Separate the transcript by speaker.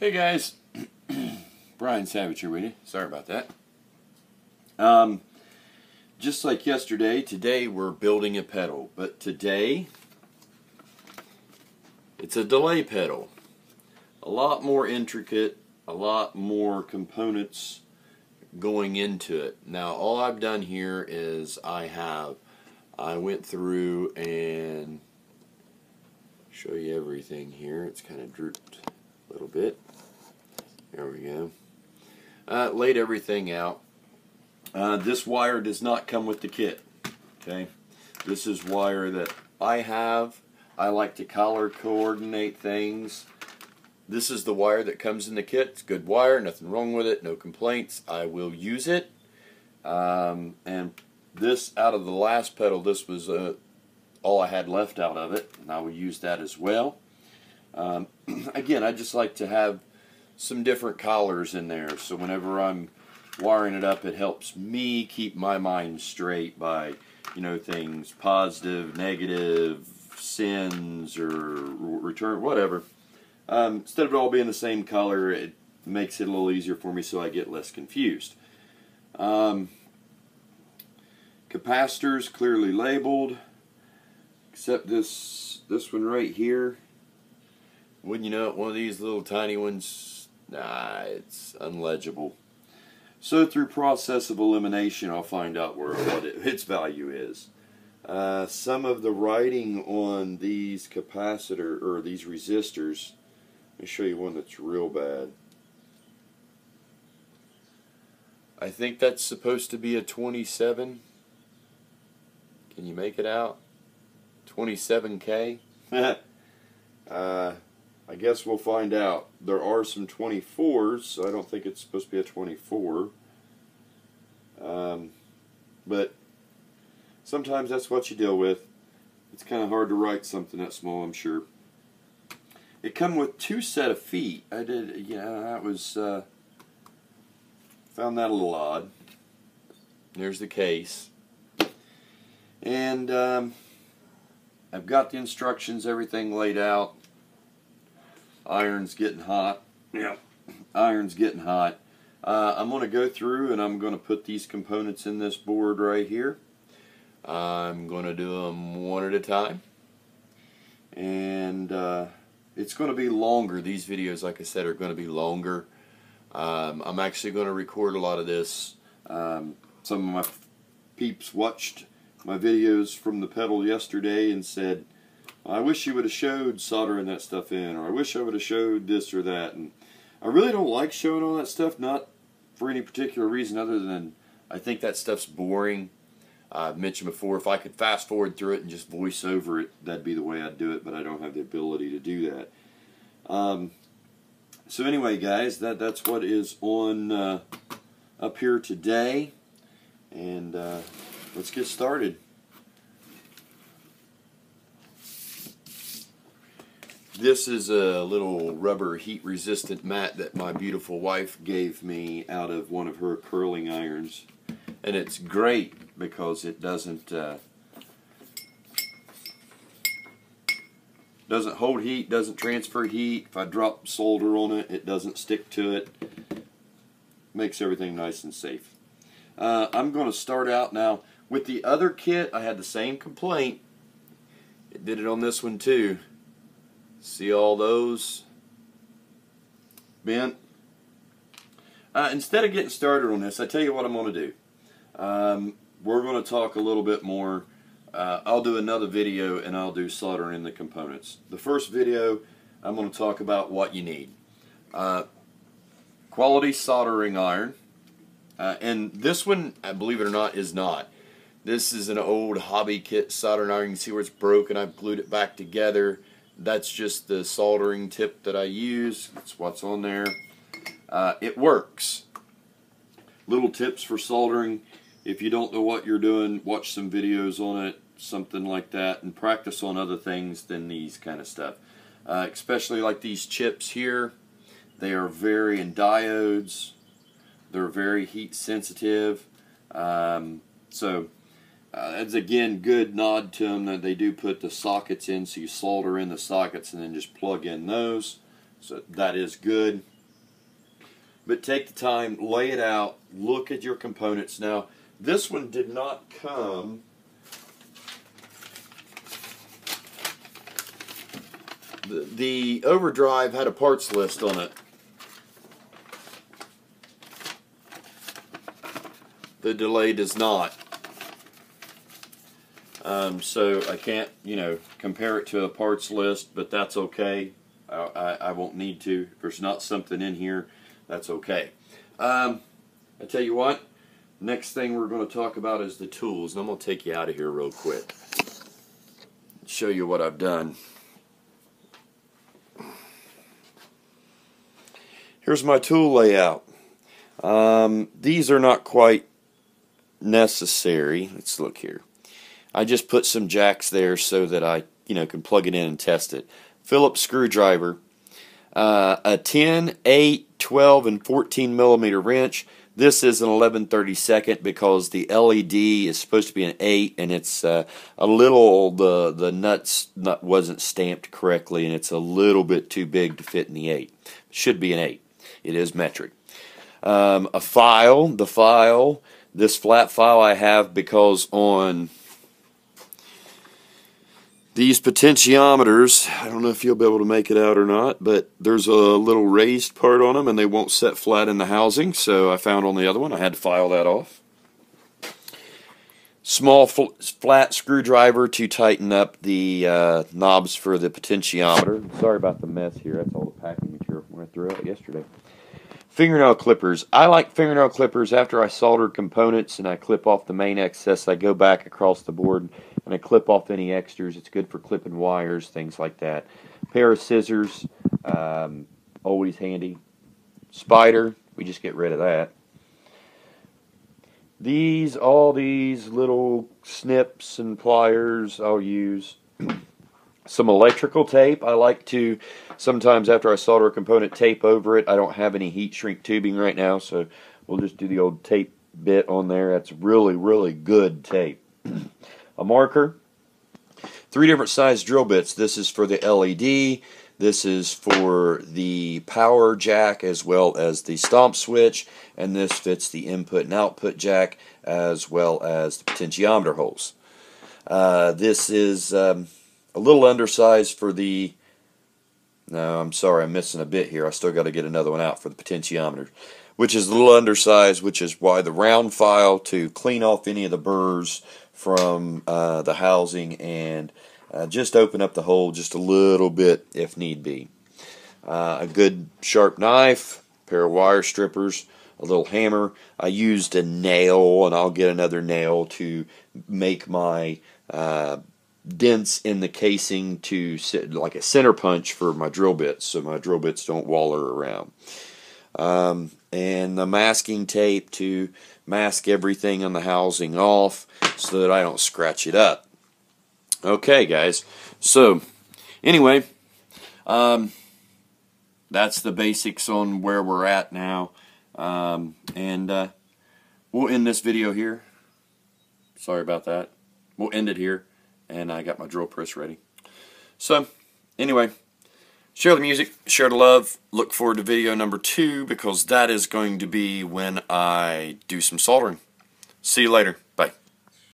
Speaker 1: Hey guys, Bryan Savage here with you. Sorry about that. Um, just like yesterday, today we're building a pedal, but today it's a delay pedal. A lot more intricate, a lot more components going into it. Now all I've done here is I have, I went through and show you everything here. It's kind of drooped a little bit. There we go. Uh, laid everything out. Uh, this wire does not come with the kit. Okay, this is wire that I have. I like to color coordinate things. This is the wire that comes in the kit. It's good wire, nothing wrong with it, no complaints. I will use it. Um, and this, out of the last pedal, this was uh, all I had left out of it, and I will use that as well. Um, again, I just like to have some different collars in there. So whenever I'm wiring it up, it helps me keep my mind straight by, you know, things positive, negative, sins, or return, whatever. Um, instead of it all being the same color, it makes it a little easier for me so I get less confused. Um, capacitors clearly labeled, except this this one right here. Wouldn't you know it, one of these little tiny ones Nah, it's unlegible. So through process of elimination, I'll find out where what it, its value is. Uh, some of the writing on these capacitor or these resistors. Let me show you one that's real bad. I think that's supposed to be a 27. Can you make it out? 27K? uh, I guess we'll find out. There are some 24s, so I don't think it's supposed to be a 24. Um, but sometimes that's what you deal with. It's kind of hard to write something that small, I'm sure. It come with two set of feet. I did, yeah, that was, uh, found that a little odd. There's the case. And um, I've got the instructions, everything laid out. Iron's getting hot. Yeah. Iron's getting hot. Uh, I'm going to go through and I'm going to put these components in this board right here. I'm going to do them one at a time. And uh, it's going to be longer. These videos, like I said, are going to be longer. Um, I'm actually going to record a lot of this. Um, some of my peeps watched my videos from the pedal yesterday and said, I wish you would have showed soldering that stuff in, or I wish I would have showed this or that. And I really don't like showing all that stuff, not for any particular reason other than I think that stuff's boring. I've mentioned before, if I could fast forward through it and just voice over it, that'd be the way I'd do it, but I don't have the ability to do that. Um, so anyway, guys, that that's what is on uh, up here today, and uh, let's get started. This is a little rubber heat resistant mat that my beautiful wife gave me out of one of her curling irons. And it's great because it doesn't uh, doesn't hold heat, doesn't transfer heat. If I drop solder on it, it doesn't stick to it. Makes everything nice and safe. Uh, I'm going to start out now. With the other kit, I had the same complaint. It did it on this one too. See all those bent? Uh, instead of getting started on this, I tell you what I'm going to do. Um, we're going to talk a little bit more. Uh, I'll do another video and I'll do soldering in the components. The first video, I'm going to talk about what you need. Uh, quality soldering iron. Uh, and this one, uh, believe it or not, is not. This is an old hobby kit soldering iron. You can see where it's broken. I've glued it back together. That's just the soldering tip that I use. That's what's on there. Uh, it works. Little tips for soldering. If you don't know what you're doing, watch some videos on it, something like that, and practice on other things than these kind of stuff. Uh, especially like these chips here. They are very, in diodes, they're very heat sensitive. Um, so uh, that's again good nod to them that they do put the sockets in so you solder in the sockets and then just plug in those So that is good. But take the time, lay it out, look at your components. Now, this one did not come the, the overdrive had a parts list on it. The delay does not. Um, so I can't, you know, compare it to a parts list, but that's okay. I, I, I won't need to. If there's not something in here, that's okay. Um, I tell you what, next thing we're going to talk about is the tools. And I'm going to take you out of here real quick. Show you what I've done. Here's my tool layout. Um, these are not quite necessary. Let's look here. I just put some jacks there so that I, you know, can plug it in and test it. Phillips screwdriver, uh, a 10, 8, 12, and 14 millimeter wrench. This is an 1132nd because the LED is supposed to be an 8 and it's uh, a little, the, the nuts nut wasn't stamped correctly and it's a little bit too big to fit in the 8. Should be an 8. It is metric. Um, a file, the file, this flat file I have because on these potentiometers, I don't know if you'll be able to make it out or not, but there's a little raised part on them and they won't set flat in the housing, so I found on the other one, I had to file that off. Small flat screwdriver to tighten up the uh, knobs for the potentiometer. Sorry about the mess here, that's all the packing material when I threw out yesterday. Fingernail clippers. I like fingernail clippers after I solder components and I clip off the main excess. I go back across the board and I clip off any extras. It's good for clipping wires, things like that. Pair of scissors, um, always handy. Spider, we just get rid of that. These, all these little snips and pliers I'll use. Some electrical tape. I like to sometimes after I solder a component tape over it. I don't have any heat shrink tubing right now, so we'll just do the old tape bit on there. That's really, really good tape. a marker. Three different size drill bits. This is for the LED. This is for the power jack as well as the stomp switch. And this fits the input and output jack as well as the potentiometer holes. Uh, this is um, a little undersized for the no, I'm sorry, I'm missing a bit here. I still got to get another one out for the potentiometer, which is a little undersized, which is why the round file to clean off any of the burrs from uh, the housing and uh, just open up the hole just a little bit if need be. Uh, a good sharp knife, pair of wire strippers, a little hammer. I used a nail, and I'll get another nail to make my uh, dents in the casing to sit like a center punch for my drill bits so my drill bits don't waller around. Um, and the masking tape to mask everything on the housing off so that I don't scratch it up. Okay, guys. So, anyway, um, that's the basics on where we're at now. Um, and uh, we'll end this video here. Sorry about that. We'll end it here and I got my drill press ready. So, anyway, share the music, share the love. Look forward to video number two because that is going to be when I do some soldering. See you later.